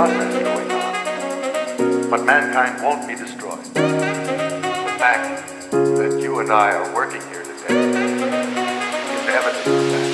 progress going on. But mankind won't be destroyed. The fact that you and I are working here today is evidence of that.